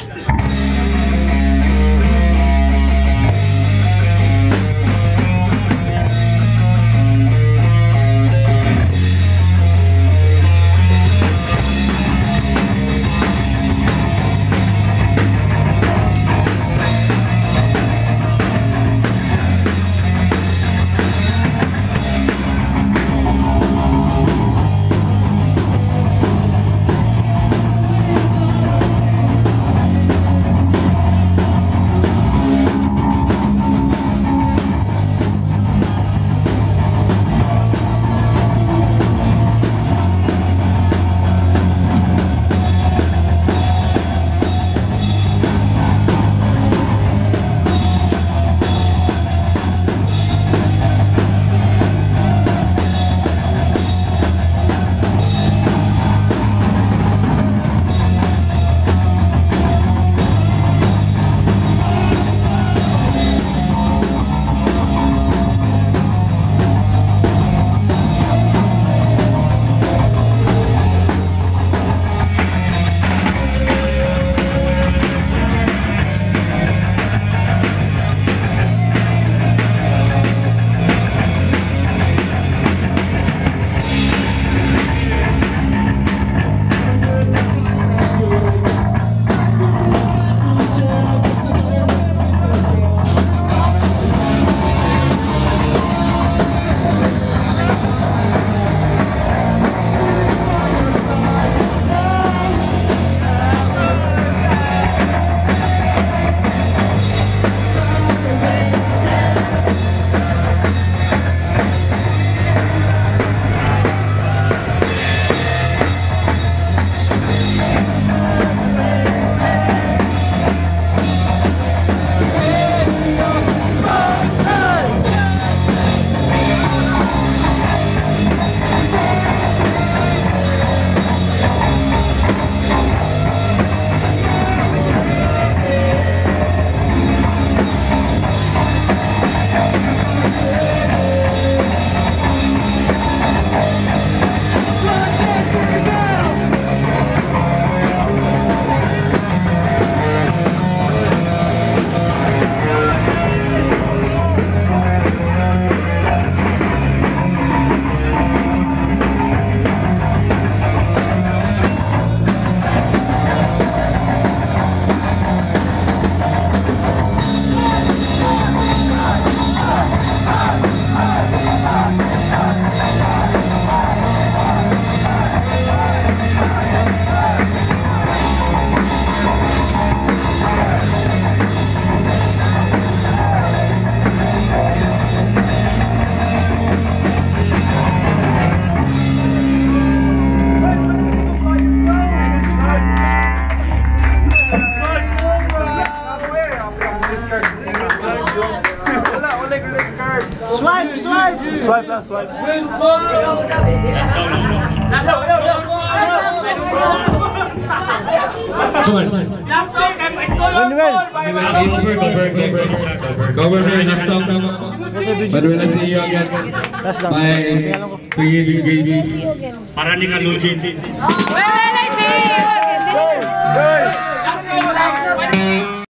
Yeah. Swipe, swipe! Swipe lang, swipe. Last na si iyo agad. Last lang. Ko. pagiging guys. Para ni Kalujin. Hey!